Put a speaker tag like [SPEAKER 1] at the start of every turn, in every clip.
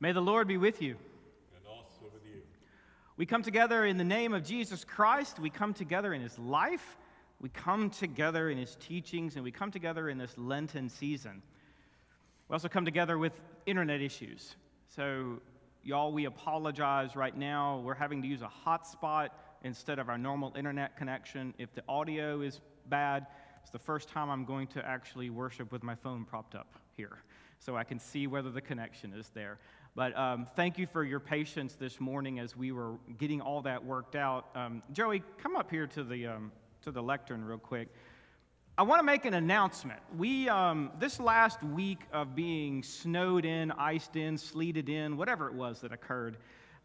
[SPEAKER 1] May the Lord be with you.
[SPEAKER 2] And also with you.
[SPEAKER 1] We come together in the name of Jesus Christ. We come together in his life. We come together in his teachings, and we come together in this Lenten season. We also come together with internet issues. So, y'all, we apologize right now. We're having to use a hotspot instead of our normal internet connection. If the audio is bad, it's the first time I'm going to actually worship with my phone propped up here so I can see whether the connection is there. But um, thank you for your patience this morning as we were getting all that worked out. Um, Joey, come up here to the, um, to the lectern real quick. I want to make an announcement. We, um, this last week of being snowed in, iced in, sleeted in, whatever it was that occurred,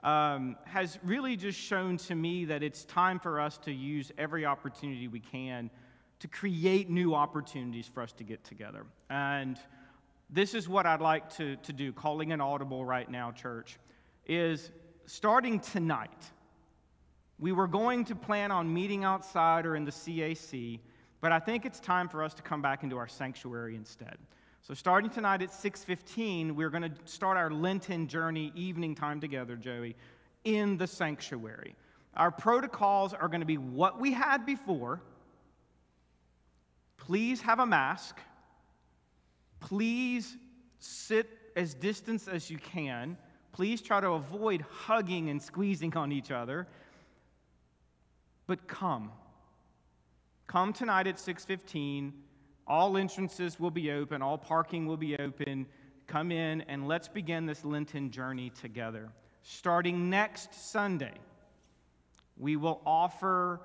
[SPEAKER 1] um, has really just shown to me that it's time for us to use every opportunity we can to create new opportunities for us to get together. And this is what I'd like to, to do, calling an audible right now, church, is starting tonight. We were going to plan on meeting outside or in the CAC, but I think it's time for us to come back into our sanctuary instead. So starting tonight at 6:15, we're going to start our Lenten journey evening time together, Joey, in the sanctuary. Our protocols are going to be what we had before. Please have a mask. Please sit as distant as you can. Please try to avoid hugging and squeezing on each other. But come. Come tonight at 6:15. All entrances will be open, all parking will be open. Come in and let's begin this Lenten journey together. Starting next Sunday, we will offer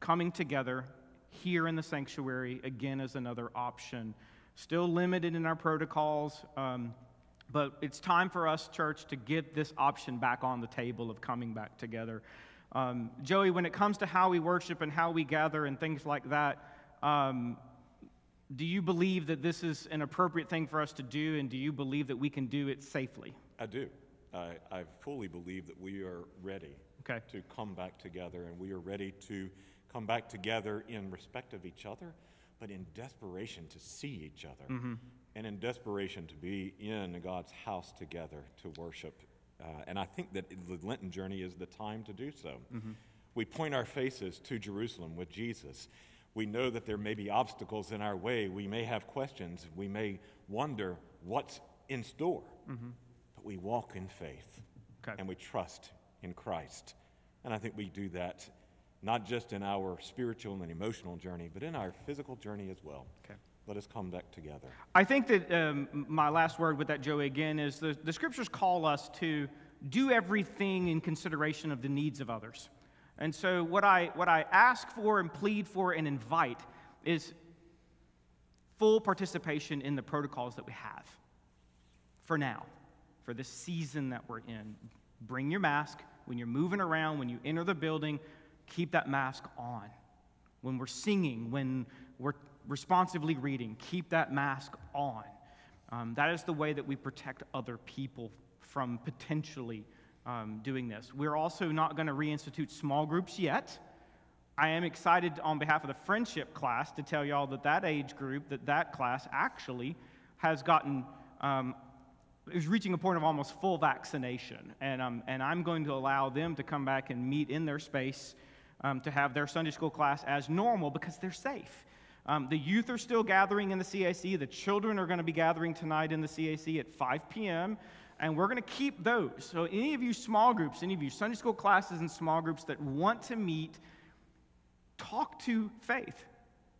[SPEAKER 1] coming together here in the sanctuary, again, as another option. Still limited in our protocols, um, but it's time for us, church, to get this option back on the table of coming back together. Um, Joey, when it comes to how we worship and how we gather and things like that, um, do you believe that this is an appropriate thing for us to do, and do you believe that we can do it safely?
[SPEAKER 2] I do. I, I fully believe that we are ready
[SPEAKER 1] Okay.
[SPEAKER 2] to come back together, and we are ready to come back together in respect of each other, but in desperation to see each other, mm-hmm. and in desperation to be in God's house together to worship. Uh, and I think that the Lenten journey is the time to do so. Mm-hmm. We point our faces to Jerusalem with Jesus. We know that there may be obstacles in our way. We may have questions. We may wonder what's in store. Mm-hmm. But we walk in faith
[SPEAKER 1] Okay.
[SPEAKER 2] and we trust in Christ. And I think we do that not just in our spiritual and emotional journey, but in our physical journey as well.
[SPEAKER 1] Okay.
[SPEAKER 2] Let us come back together.
[SPEAKER 1] I think that um, my last word with that, Joey, again, is the, the scriptures call us to do everything in consideration of the needs of others. And so, what I, what I ask for and plead for and invite is full participation in the protocols that we have for now, for the season that we're in. Bring your mask. When you're moving around, when you enter the building, keep that mask on. When we're singing, when we're responsively reading, keep that mask on. Um, that is the way that we protect other people from potentially um, doing this. We're also not going to reinstitute small groups yet. I am excited on behalf of the friendship class to tell y'all that that age group, that that class actually has gotten, um, is reaching a point of almost full vaccination. And, um, and I'm going to allow them to come back and meet in their space um, to have their Sunday school class as normal because they're safe. Um, the youth are still gathering in the CAC. The children are going to be gathering tonight in the CAC at 5 p.m. And we're going to keep those. So, any of you small groups, any of you Sunday school classes and small groups that want to meet, talk to Faith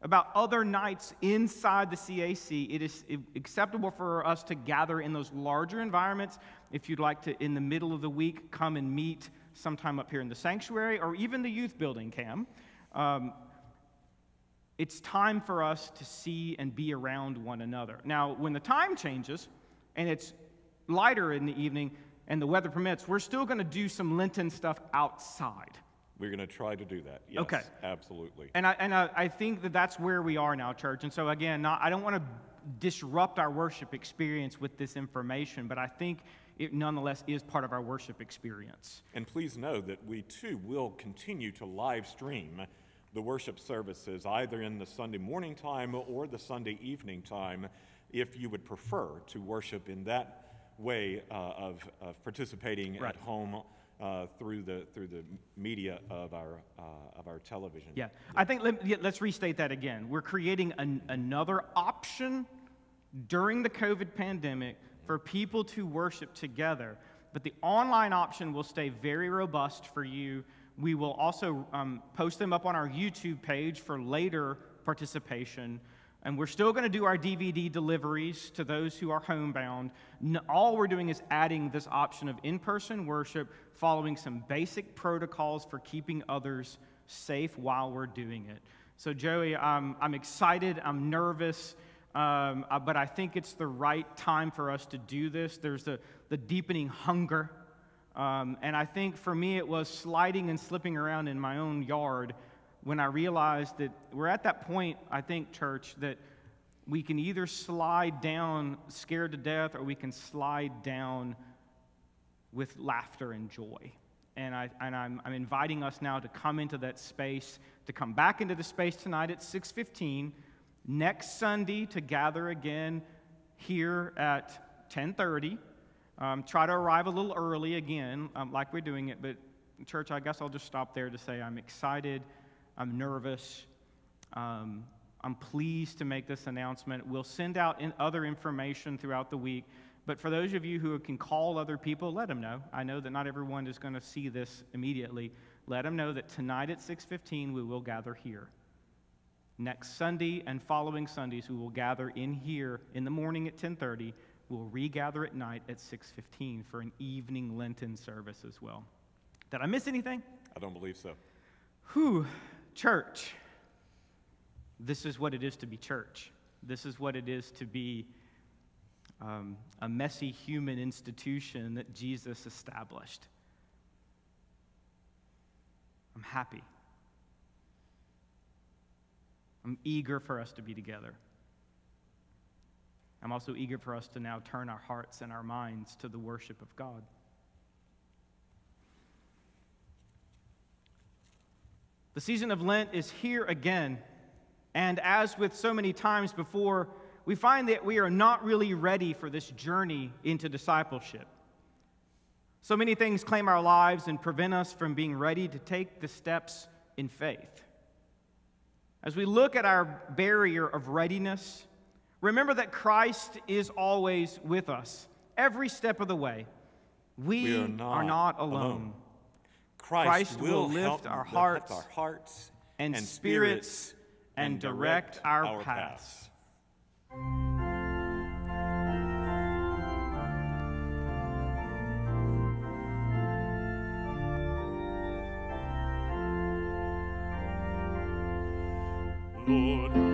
[SPEAKER 1] about other nights inside the CAC. It is acceptable for us to gather in those larger environments. If you'd like to, in the middle of the week, come and meet sometime up here in the sanctuary or even the youth building, Cam. Um, it's time for us to see and be around one another. Now, when the time changes and it's lighter in the evening and the weather permits, we're still going to do some Lenten stuff outside.
[SPEAKER 2] We're going to try to do that. Yes,
[SPEAKER 1] Okay.
[SPEAKER 2] absolutely.
[SPEAKER 1] And I, and I, I think that that's where we are now, church. And so, again, not, I don't want to disrupt our worship experience with this information, but I think it nonetheless is part of our worship experience.
[SPEAKER 2] And please know that we too will continue to live stream the worship services either in the Sunday morning time or the Sunday evening time if you would prefer to worship in that way uh, of, of participating
[SPEAKER 1] Right.
[SPEAKER 2] at home uh, through the through the media of our uh, of our television.
[SPEAKER 1] Yeah, I think let, let's restate that again. We're creating an, another option during the COVID pandemic for people to worship together. But the online option will stay very robust for you. We will also um, post them up on our YouTube page for later participation. And we're still going to do our DVD deliveries to those who are homebound. All we're doing is adding this option of in person worship, following some basic protocols for keeping others safe while we're doing it. So, Joey, I'm, I'm excited, I'm nervous, um, uh, but I think it's the right time for us to do this. There's the, the deepening hunger. Um, and I think for me, it was sliding and slipping around in my own yard when I realized that we're at that point, I think, church, that we can either slide down scared to death or we can slide down with laughter and joy. And, I, and I'm, I'm inviting us now to come into that space, to come back into the space tonight at 615, next Sunday to gather again here at 1030. Um, try to arrive a little early again, um, like we're doing it. But, church, I guess I'll just stop there to say I'm excited, I'm nervous, um, I'm pleased to make this announcement. We'll send out in other information throughout the week. But for those of you who can call other people, let them know. I know that not everyone is going to see this immediately. Let them know that tonight at 6:15 we will gather here. Next Sunday and following Sundays we will gather in here in the morning at 10:30. We'll regather at night at 6:15 for an evening Lenten service as well. Did I miss anything?
[SPEAKER 2] I don't believe so.
[SPEAKER 1] Whew, church. This is what it is to be church. This is what it is to be um, a messy human institution that Jesus established. I'm happy. I'm eager for us to be together. I'm also eager for us to now turn our hearts and our minds to the worship of God. The season of Lent is here again. And as with so many times before, we find that we are not really ready for this journey into discipleship. So many things claim our lives and prevent us from being ready to take the steps in faith. As we look at our barrier of readiness, remember that Christ is always with us every step of the way. We,
[SPEAKER 2] We are not
[SPEAKER 1] are not alone.
[SPEAKER 2] alone. Christ,
[SPEAKER 1] Christ will lift our hearts
[SPEAKER 2] our hearts
[SPEAKER 1] and spirits and direct our paths.
[SPEAKER 3] Lord,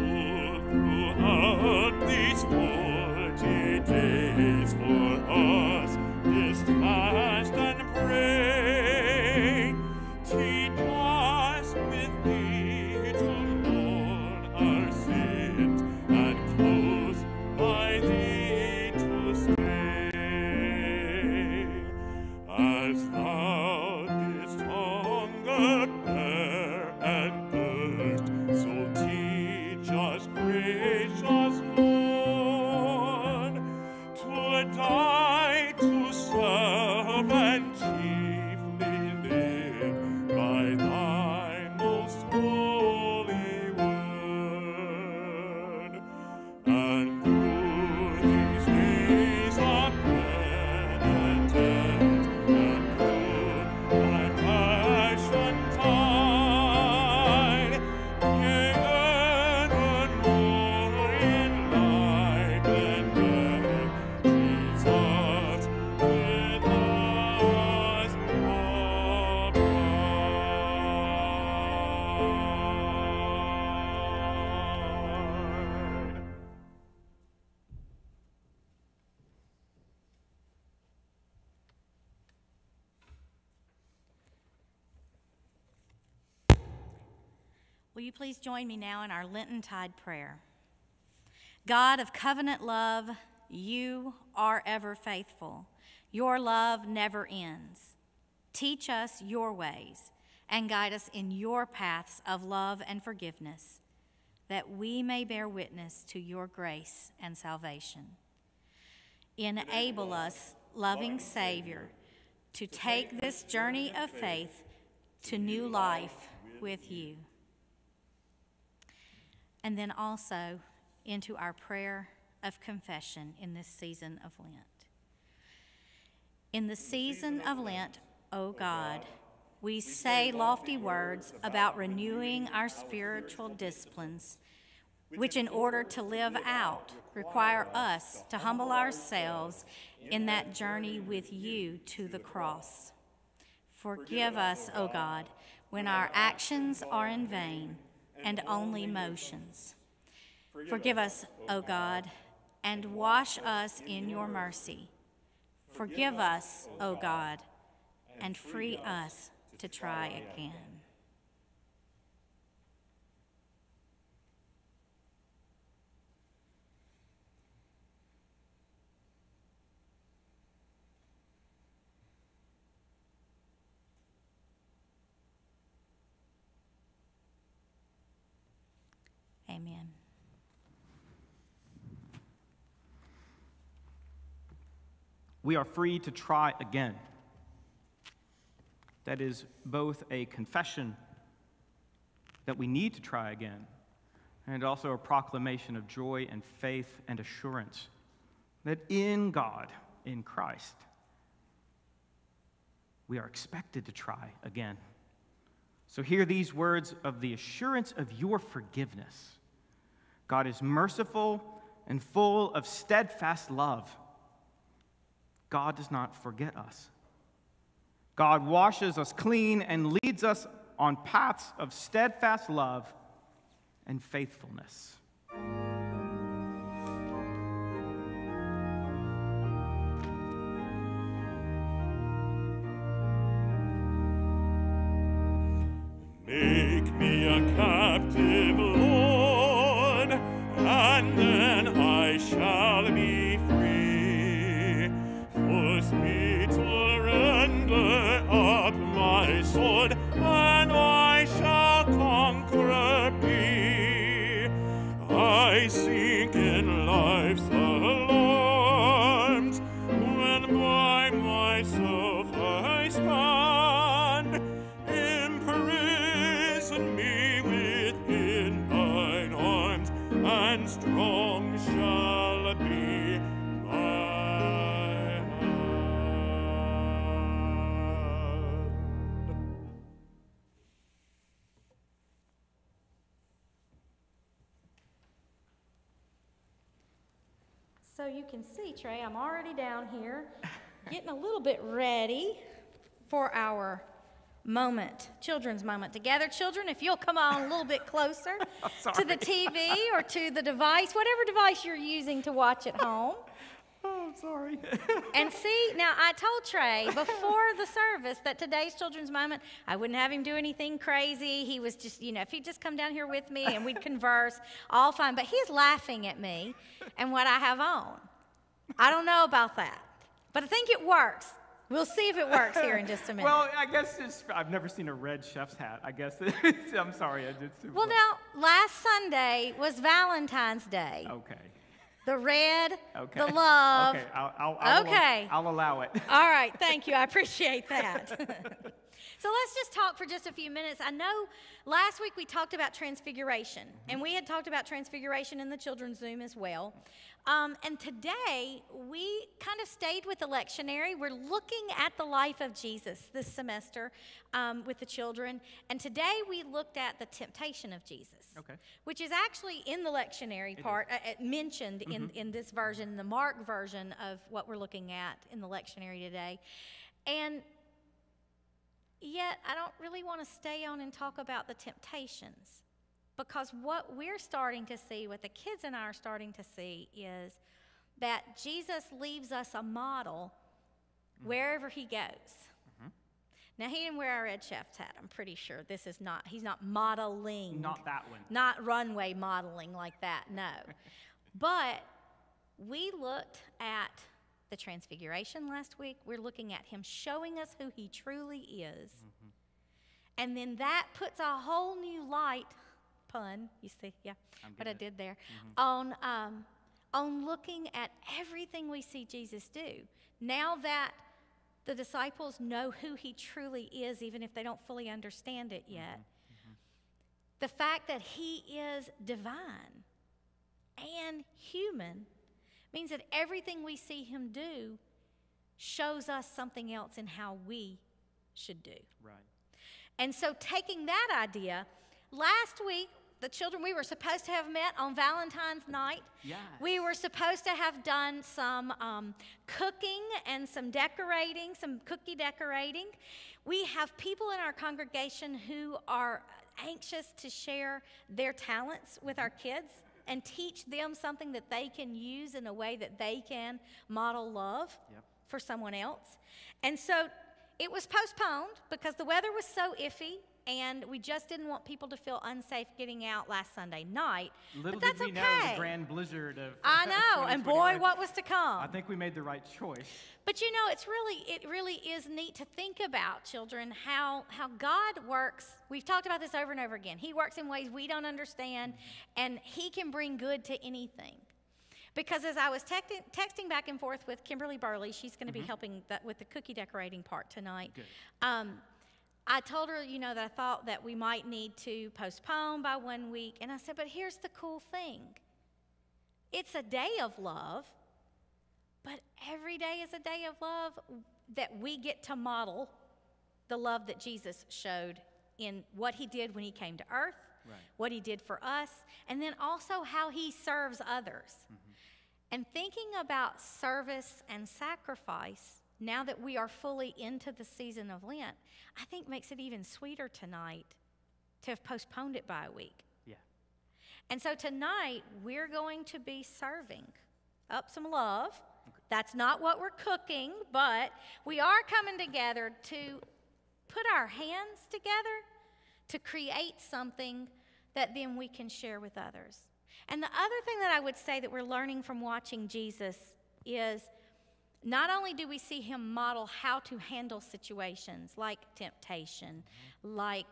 [SPEAKER 4] Will you please join me now in our Lententide prayer? God of covenant love, you are ever faithful. Your love never ends. Teach us your ways and guide us in your paths of love and forgiveness. that we may bear witness to your grace and salvation. Enable us, loving Savior, to take this journey of faith to new life with you. And then also into our prayer of confession in this season of Lent. In the season of Lent, O God, we say lofty words about renewing our spiritual disciplines, which, in order to live out, require us to humble ourselves in that journey with you to the cross. Forgive us, O God, when our actions are in vain and only motions. Forgive us, O God, and wash us in your mercy. Forgive us, O God, and free us to try again. Amen.
[SPEAKER 1] We are free to try again. That is both a confession that we need to try again, and also a proclamation of joy and faith and assurance that in God, in Christ, we are expected to try again. So, hear these words of the assurance of your forgiveness. God is merciful and full of steadfast love. God does not forget us. God washes us clean and leads us on paths of steadfast love and faithfulness.
[SPEAKER 5] Trey, I'm already down here, getting a little bit ready for our moment, children's moment together. Children, if you'll come on a little bit closer to the TV or to the device, whatever device you're using to watch at home.
[SPEAKER 1] Oh, I'm sorry.
[SPEAKER 5] And see, now I told Trey before the service that today's children's moment, I wouldn't have him do anything crazy. He was just, you know, if he'd just come down here with me and we'd converse, all fine. But he's laughing at me and what I have on. I don't know about that, but I think it works. We'll see if it works here in just a minute.
[SPEAKER 1] well, I guess it's, I've never seen a red chef's hat. I guess I'm sorry. I did too
[SPEAKER 5] well, now, last Sunday was Valentine's Day.
[SPEAKER 1] Okay.
[SPEAKER 5] The red,
[SPEAKER 1] Okay.
[SPEAKER 5] the love.
[SPEAKER 1] Okay. I'll, I'll, I'll,
[SPEAKER 5] Okay.
[SPEAKER 1] I'll allow it.
[SPEAKER 5] All right, thank you. I appreciate that. so let's just talk for just a few minutes. I know last week we talked about transfiguration, and we had talked about transfiguration in the children's Zoom as well. Um, and today we kind of stayed with the lectionary. We're looking at the life of Jesus this semester um, with the children. And today we looked at the temptation of Jesus
[SPEAKER 1] Okay.
[SPEAKER 5] which is actually in the lectionary part, uh, mentioned in, in this version, the Mark version of what we're looking at in the lectionary today. And yet, I don't really want to stay on and talk about the temptations because what we're starting to see, what the kids and I are starting to see, is that Jesus leaves us a model mm-hmm. wherever he goes. Mm-hmm. Now, he didn't wear a red chef's hat, I'm pretty sure. This is not, he's not modeling.
[SPEAKER 1] Not that one.
[SPEAKER 5] Not runway modeling like that, no. but we looked at the transfiguration last week. We're looking at him showing us who he truly is. Mm-hmm. And then that puts a whole new light pun, you see, yeah, what I did there, on, um, on looking at everything we see Jesus do. Now that the disciples know who he truly is, even if they don't fully understand it yet, the fact that he is divine and human means that everything we see him do shows us something else in how we should do.
[SPEAKER 1] Right.
[SPEAKER 5] And so, taking that idea, last week, the children, we were supposed to have met on Valentine's night.
[SPEAKER 1] Yes.
[SPEAKER 5] We were supposed to have done some um, cooking and some decorating, some cookie decorating. We have people in our congregation who are anxious to share their talents with our kids and teach them something that they can use in a way that they can model love
[SPEAKER 1] Yep.
[SPEAKER 5] for someone else. And so it was postponed because the weather was so iffy and we just didn't want people to feel unsafe getting out last Sunday night.
[SPEAKER 1] Little
[SPEAKER 5] but that's
[SPEAKER 1] did we
[SPEAKER 5] okay.
[SPEAKER 1] know the grand blizzard of.
[SPEAKER 5] I know, and boy, what was to come.
[SPEAKER 1] I think we made the right choice.
[SPEAKER 5] But you know, it's really it really is neat to think about children how how God works. We've talked about this over and over again. He works in ways we don't understand, and He can bring good to anything. Because as I was texting, texting back and forth with Kimberly Burley, she's going to be helping that with the cookie decorating part tonight.
[SPEAKER 1] Good.
[SPEAKER 5] Um, I told her, you know, that I thought that we might need to postpone by one week, and I said, but here's the cool thing: it's a day of love. But every day is a day of love that we get to model the love that Jesus showed in what he did when he came to earth,
[SPEAKER 1] Right.
[SPEAKER 5] what he did for us, and then also how he serves others. Mm-hmm. And thinking about service and sacrifice, now that we are fully into the season of Lent, I think makes it even sweeter tonight to have postponed it by a week.
[SPEAKER 1] Yeah.
[SPEAKER 5] And so tonight, we're going to be serving up some love. That's not what we're cooking, but we are coming together to put our hands together to create something that then we can share with others. And the other thing that I would say that we're learning from watching Jesus is not only do we see him model how to handle situations like temptation, like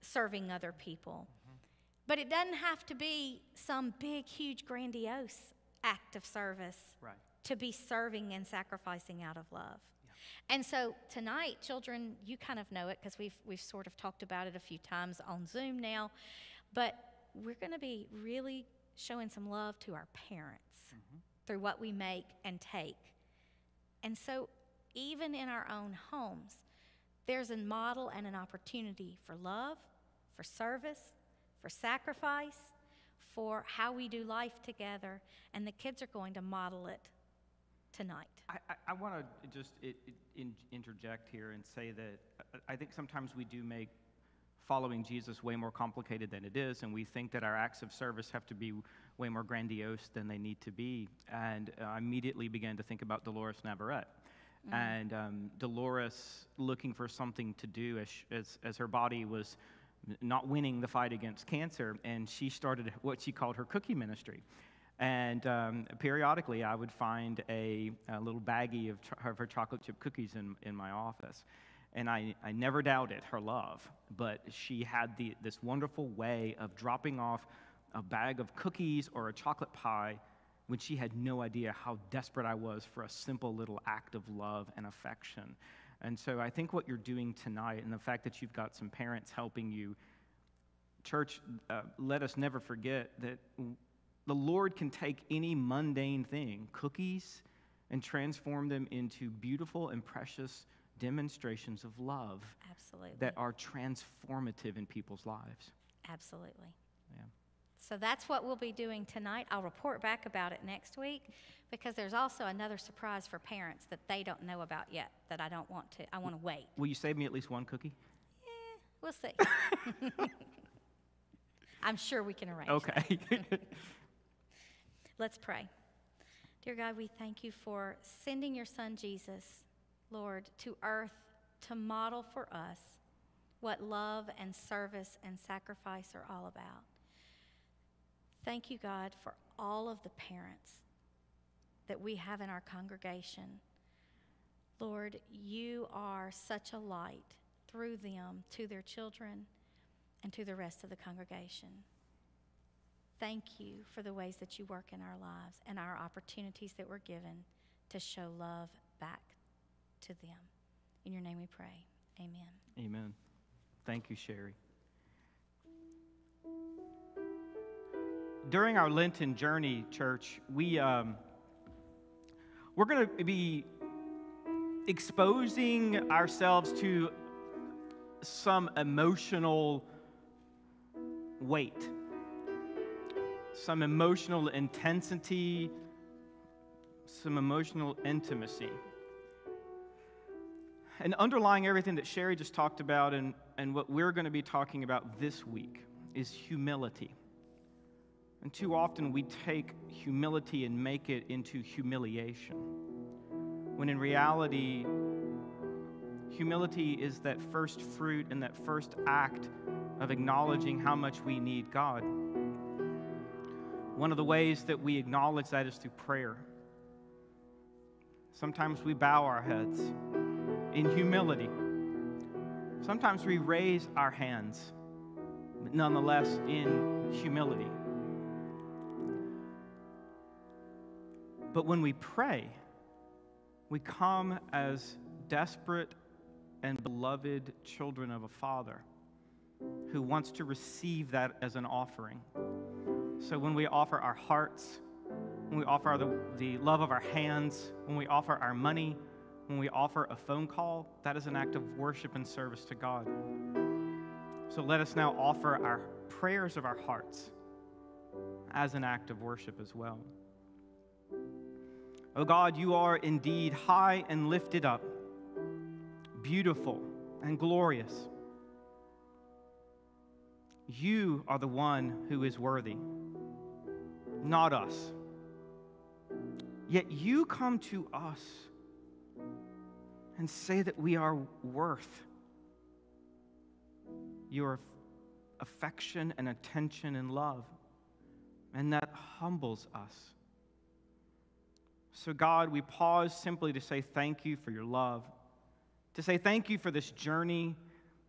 [SPEAKER 5] serving other people, but it doesn't have to be some big, huge, grandiose act of service
[SPEAKER 1] Right.
[SPEAKER 5] to be serving and sacrificing out of love. And so tonight, children, you kind of know it because we've, we've sort of talked about it a few times on Zoom now, but we're going to be really showing some love to our parents mm-hmm. through what we make and take. And so, even in our own homes, there's a model and an opportunity for love, for service, for sacrifice, for how we do life together, and the kids are going to model it tonight.
[SPEAKER 1] I, I, I want to just i i- in, interject here and say that I- I think sometimes we do make following Jesus way more complicated than it is, and we think that our acts of service have to be way more grandiose than they need to be. And uh, I immediately began to think about Dolores Navarrete. And um, Dolores looking for something to do as, as, as her body was not winning the fight against cancer, and she started what she called her cookie ministry. And um, periodically, I would find a, a little baggie of, cho- of her chocolate chip cookies in, in my office. And I, I never doubted her love, but she had the, this wonderful way of dropping off a bag of cookies or a chocolate pie when she had no idea how desperate I was for a simple little act of love and affection. And so I think what you're doing tonight, and the fact that you've got some parents helping you, church, uh, let us never forget that the Lord can take any mundane thing, cookies, and transform them into beautiful and precious demonstrations of love
[SPEAKER 5] Absolutely.
[SPEAKER 1] that are transformative in people's lives.
[SPEAKER 5] Absolutely.
[SPEAKER 1] Yeah.
[SPEAKER 5] So that's what we'll be doing tonight. I'll report back about it next week because there's also another surprise for parents that they don't know about yet that I don't want to. I want to wait.
[SPEAKER 1] Will you save me at least one cookie?
[SPEAKER 5] Yeah, we'll see. I'm sure we can arrange.
[SPEAKER 1] Okay.
[SPEAKER 5] Let's pray. Dear God, we thank you for sending your son Jesus, Lord, to earth to model for us what love and service and sacrifice are all about. Thank you, God, for all of the parents that we have in our congregation. Lord, you are such a light through them to their children and to the rest of the congregation. Thank you for the ways that you work in our lives and our opportunities that we're given to show love back to them. In your name we pray. Amen.
[SPEAKER 1] Amen. Thank you, Sherry. During our Lenten journey, church, we um, we're going to be exposing ourselves to some emotional weight, some emotional intensity, some emotional intimacy. And underlying everything that Sherry just talked about and, and what we're going to be talking about this week is humility. And too often we take humility and make it into humiliation. When in reality, humility is that first fruit and that first act of acknowledging how much we need God. One of the ways that we acknowledge that is through prayer. Sometimes we bow our heads in humility. Sometimes we raise our hands, but nonetheless in humility. But when we pray, we come as desperate and beloved children of a Father who wants to receive that as an offering. So when we offer our hearts, when we offer the, the love of our hands, when we offer our money, when we offer a phone call, that is an act of worship and service to God. So let us now offer our prayers of our hearts as an act of worship as well. O oh God, you are indeed high and lifted up, beautiful and glorious. You are the one who is worthy, not us. Yet you come to us and say that we are worth your affection and attention and love. And that humbles us. So, God, we pause simply to say thank you for your love, to say thank you for this journey,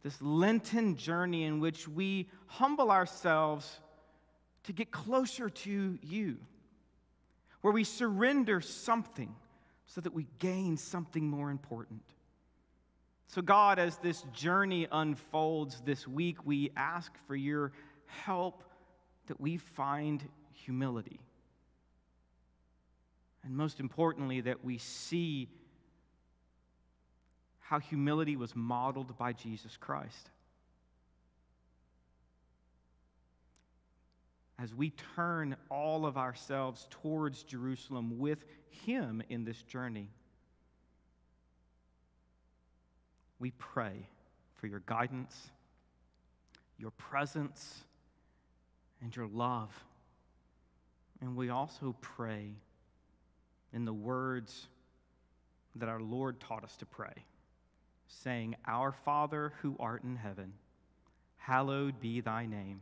[SPEAKER 1] this Lenten journey in which we humble ourselves to get closer to you, where we surrender something so that we gain something more important. So, God, as this journey unfolds this week, we ask for your help that we find humility. And most importantly, that we see how humility was modeled by Jesus Christ. As we turn all of ourselves towards Jerusalem with Him in this journey, we pray for your guidance, your presence, and your love. And we also pray in the words that our Lord taught us to pray, saying, Our Father who art in heaven, hallowed be thy name.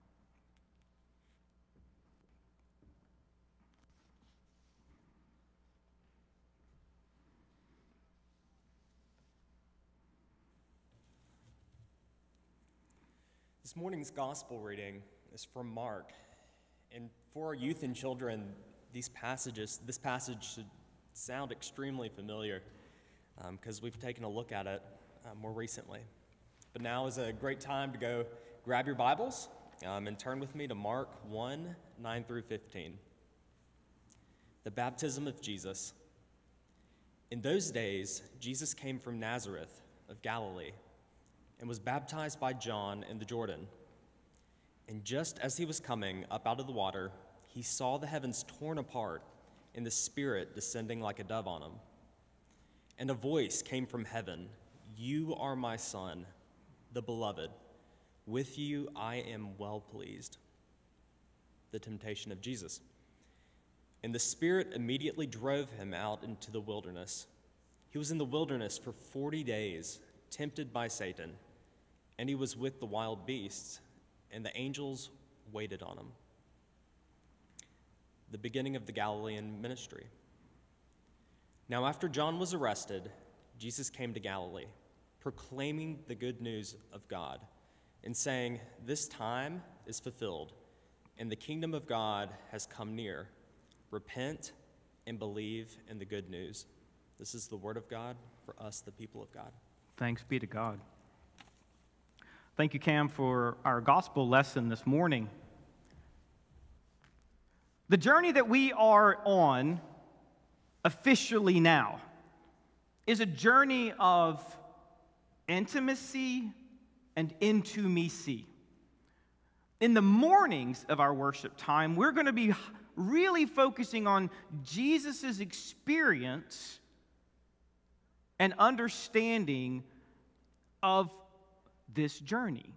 [SPEAKER 6] This morning's gospel reading is from Mark. And for our youth and children, these passages, this passage should sound extremely familiar because um, we've taken a look at it uh, more recently. But now is a great time to go grab your Bibles um, and turn with me to Mark 1 9 through 15. The baptism of Jesus. In those days, Jesus came from Nazareth of Galilee and was baptized by John in the Jordan. And just as he was coming up out of the water, he saw the heavens torn apart and the Spirit descending like a dove on him. And a voice came from heaven You are my Son, the Beloved. With you I am well pleased. the temptation of Jesus. And the Spirit immediately drove him out into the wilderness. He was in the wilderness for 40 days, tempted by Satan, and he was with the wild beasts, and the angels waited on him. The beginning of the Galilean ministry. Now, after John was arrested, Jesus came to Galilee, proclaiming the good news of God, and saying, This time is fulfilled, and the kingdom of God has come near. Repent and believe in the good news. This is the word of God for us, the people of God.
[SPEAKER 1] Thanks be to God. Thank you, Cam, for our gospel lesson this morning. The journey that we are on officially now is a journey of intimacy and intimacy. In the mornings of our worship time, we're going to be really focusing on Jesus' experience and understanding of this journey.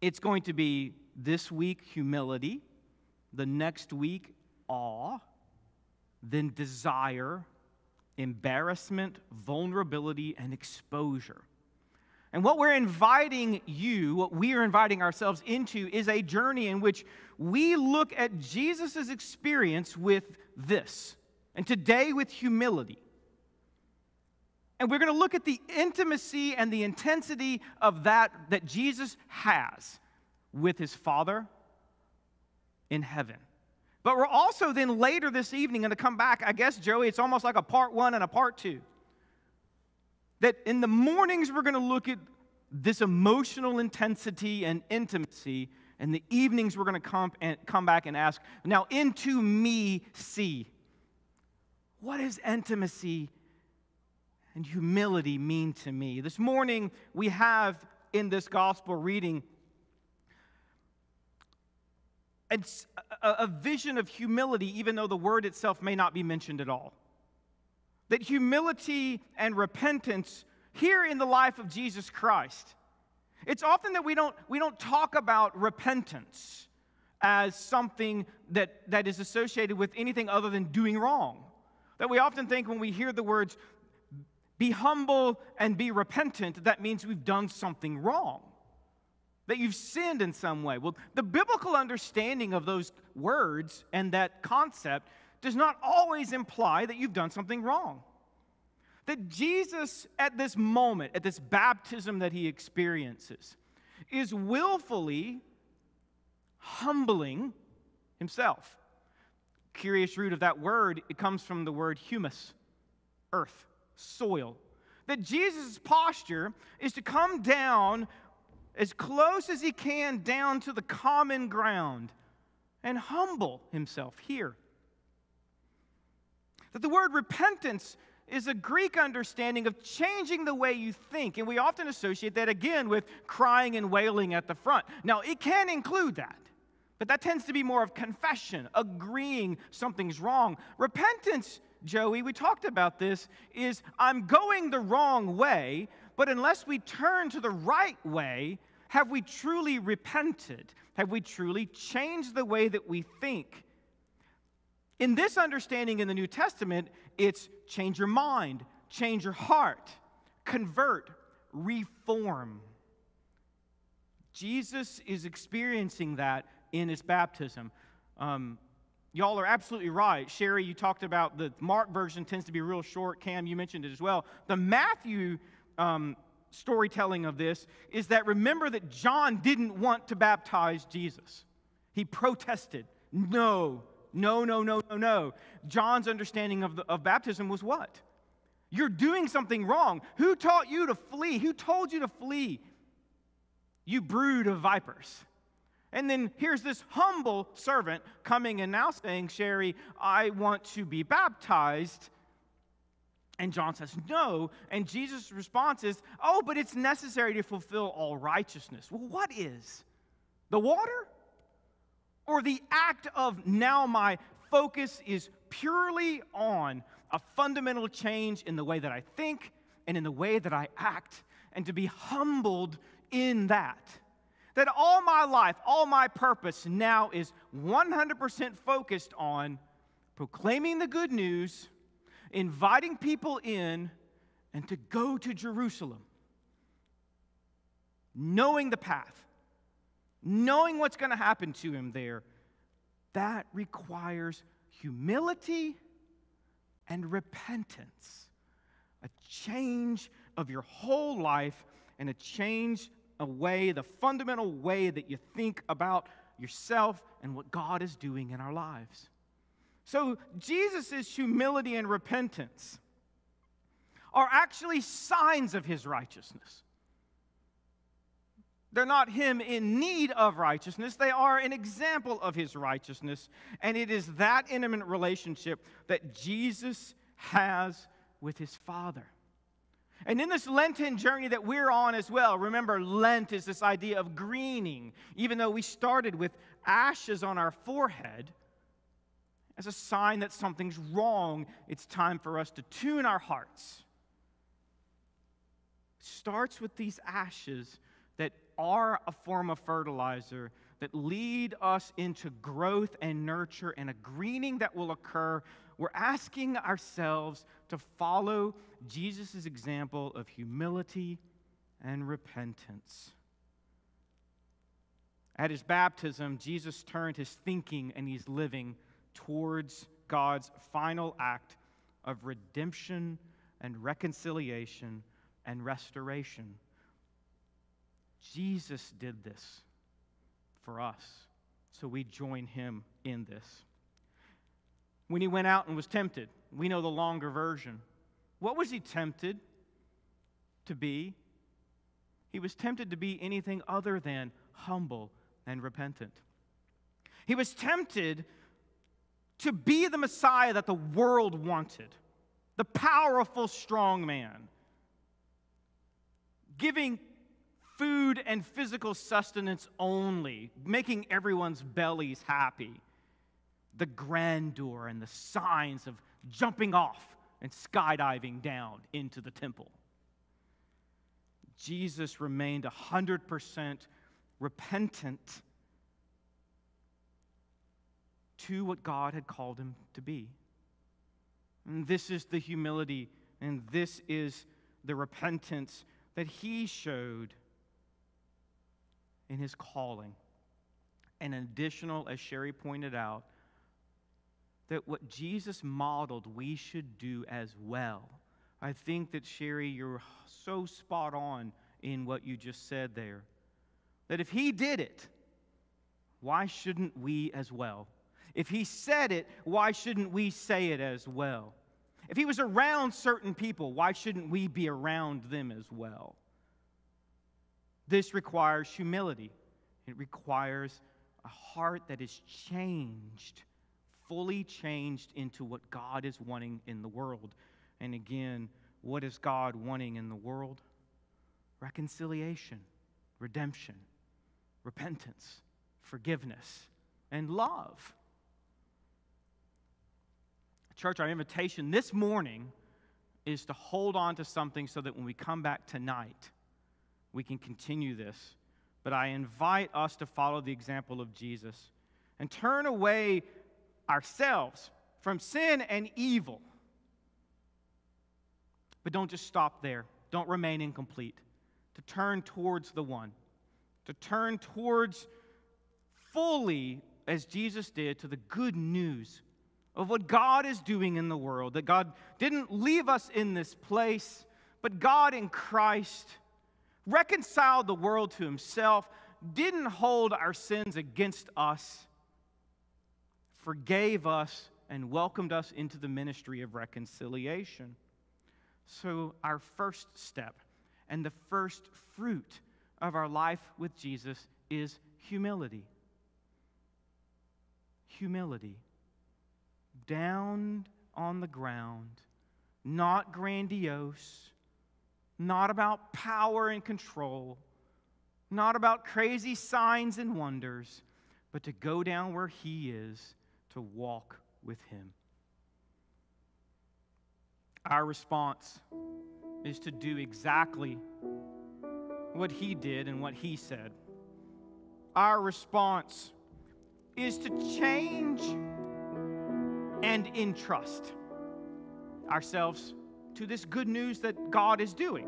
[SPEAKER 1] It's going to be this week humility, the next week awe, then desire, embarrassment, vulnerability, and exposure. And what we're inviting you, what we are inviting ourselves into, is a journey in which we look at Jesus' experience with this, and today with humility. And we're going to look at the intimacy and the intensity of that that Jesus has with his Father in heaven. But we're also then later this evening going to come back. I guess, Joey, it's almost like a part one and a part two. That in the mornings, we're going to look at this emotional intensity and intimacy. And the evenings, we're going to come, and come back and ask, now, into me, see. What is intimacy and humility mean to me? This morning, we have in this gospel reading it's a, a vision of humility, even though the word itself may not be mentioned at all. That humility and repentance here in the life of Jesus Christ, it's often that we don't, we don't talk about repentance as something that, that is associated with anything other than doing wrong. That we often think when we hear the words, be humble and be repentant, that means we've done something wrong that you've sinned in some way. Well, the biblical understanding of those words and that concept does not always imply that you've done something wrong. That Jesus, at this moment, at this baptism that he experiences, is willfully humbling himself. Curious root of that word, it comes from the word humus, earth, soil. That Jesus' posture is to come down as close as he can down to the common ground and humble himself here. That the word repentance is a Greek understanding of changing the way you think, and we often associate that again with crying and wailing at the front. Now, it can include that, but that tends to be more of confession, agreeing something's wrong. Repentance, Joey, we talked about this, is I'm going the wrong way, but unless we turn to the right way, have we truly repented? Have we truly changed the way that we think? In this understanding in the New Testament, it's change your mind, change your heart, convert, reform. Jesus is experiencing that in his baptism. Um, y'all are absolutely right. Sherry, you talked about the Mark version tends to be real short. Cam, you mentioned it as well. The Matthew um, storytelling of this is that remember that John didn't want to baptize Jesus. He protested. No, no, no, no, no, no. John's understanding of, the, of baptism was what? You're doing something wrong. Who taught you to flee? Who told you to flee? You brood of vipers. And then here's this humble servant coming and now saying, Sherry, I want to be baptized. And John says, No. And Jesus' response is, Oh, but it's necessary to fulfill all righteousness. Well, what is? The water? Or the act of now my focus is purely on a fundamental change in the way that I think and in the way that I act, and to be humbled in that. That all my life, all my purpose now is 100% focused on proclaiming the good news, inviting people in, and to go to Jerusalem. Knowing the path, knowing what's going to happen to him there, that requires humility and repentance. A change of your whole life and a change a way, the fundamental way that you think about yourself and what God is doing in our lives. So, Jesus' humility and repentance are actually signs of his righteousness. They're not him in need of righteousness, they are an example of his righteousness. And it is that intimate relationship that Jesus has with his Father. And in this Lenten journey that we're on as well, remember, Lent is this idea of greening. Even though we started with ashes on our forehead, as a sign that something's wrong, it's time for us to tune our hearts. Starts with these ashes that are a form of fertilizer that lead us into growth and nurture and a greening that will occur we're asking ourselves to follow Jesus' example of humility and repentance. At his baptism, Jesus turned his thinking and his living towards God's final act of redemption and reconciliation and restoration. Jesus did this for us, so we join him in this when he went out and was tempted. We know the longer version. What was he tempted to be? He was tempted to be anything other than humble and repentant. He was tempted to be the Messiah that the world wanted, the powerful, strong man, giving food and physical sustenance only, making everyone's bellies happy the grandeur and the signs of jumping off and skydiving down into the temple. Jesus remained 100% repentant to what God had called him to be. And this is the humility and this is the repentance that he showed in his calling. And additional, as Sherry pointed out, that what Jesus modeled, we should do as well. I think that, Sherry, you're so spot on in what you just said there. That if he did it, why shouldn't we as well? If he said it, why shouldn't we say it as well? If he was around certain people, why shouldn't we be around them as well? This requires humility. It requires a heart that is changed fully changed into what God is wanting in the world. And again, what is God wanting in the world? Reconciliation, redemption, repentance, forgiveness, and love. Church, our invitation this morning is to hold on to something so that when we come back tonight, we can continue this. But I invite us to follow the example of Jesus and turn away ourselves from sin and evil. But don't just stop there. Don't remain incomplete. To turn towards the one, to turn towards fully, as Jesus did, to the good news of what God is doing in the world. That God didn't leave us in this place, but God in Christ reconciled the world to himself, didn't hold our sins against us forgave us and welcomed us into the ministry of reconciliation. So, our first step and the first fruit of our life with Jesus is humility. Humility. Down on the ground, not grandiose, not about power and control, not about crazy signs and wonders, but to go down where He is to walk with Him. Our response is to do exactly what He did and what He said. our response is to change and entrust ourselves to this good news that God is doing.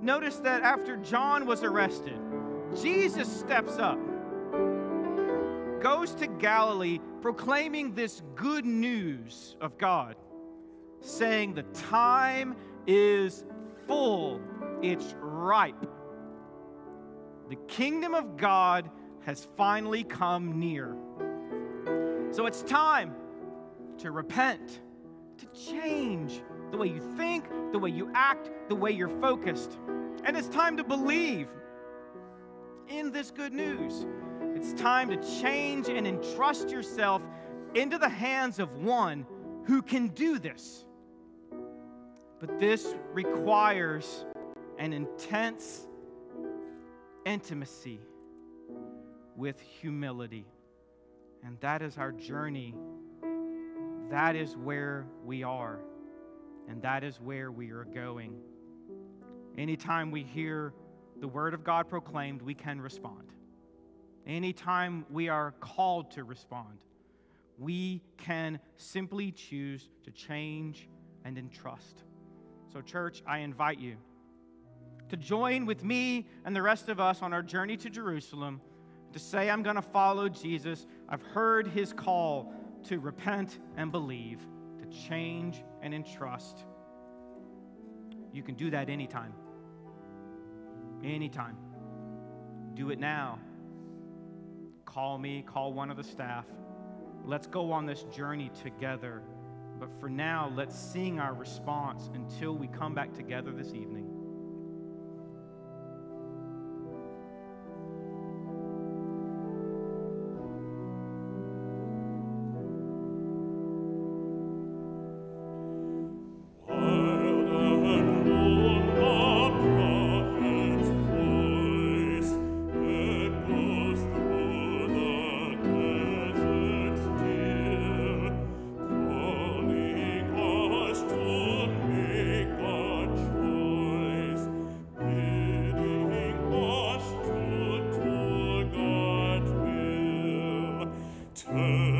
[SPEAKER 1] Notice that after John was arrested, Jesus steps up, goes to Galilee proclaiming this good news of God, saying, The time is full, it's ripe. The kingdom of God has finally come near. So it's time to repent, to change the way you think, the way you act, the way you're focused. And it's time to believe in this good news. It's time to change and entrust yourself into the hands of one who can do this. But this requires an intense intimacy with humility. And that is our journey. That is where we are. And that is where we are going. Anytime we hear the word of God proclaimed, we can respond. Anytime we are called to respond, we can simply choose to change and entrust. So, church, I invite you to join with me and the rest of us on our journey to Jerusalem to say, I'm going to follow Jesus. I've heard his call to repent and believe, to change and entrust. You can do that anytime. Anytime. Do it now. Call me, call one of the staff. Let's go on this journey together. But for now, let's sing our response until we come back together this evening. turn.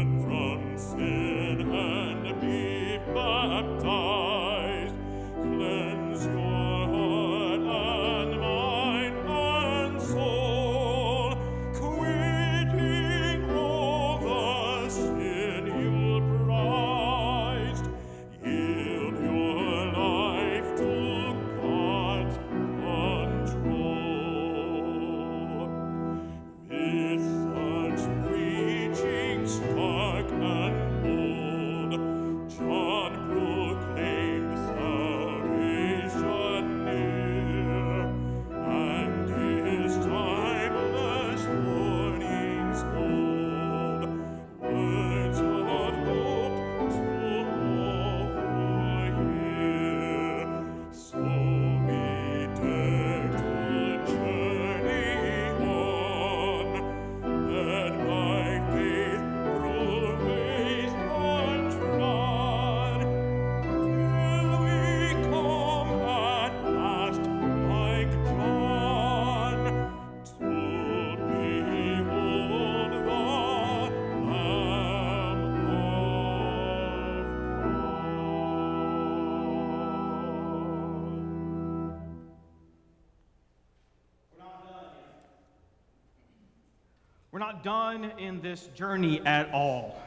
[SPEAKER 1] Not done in this journey at all,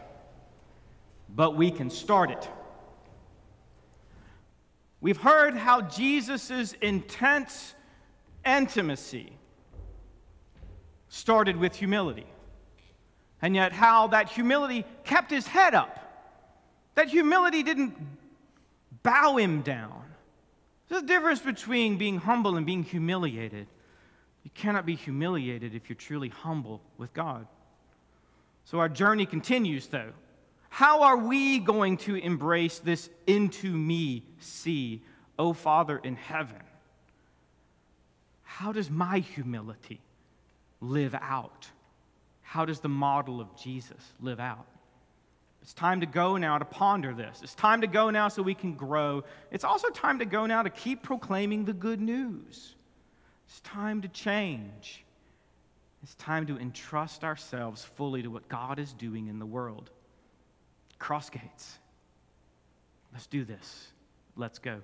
[SPEAKER 1] but we can start it. We've heard how Jesus' intense intimacy started with humility, and yet how that humility kept his head up. That humility didn't bow him down. There's a difference between being humble and being humiliated. You cannot be humiliated if you're truly humble with God. So our journey continues, though. How are we going to embrace this into me see, O Father in heaven? How does my humility live out? How does the model of Jesus live out? It's time to go now to ponder this. It's time to go now so we can grow. It's also time to go now to keep proclaiming the good news. It's time to change It's time to entrust ourselves fully to what God is doing in the world. Crossgates. Let's do this. Let's go.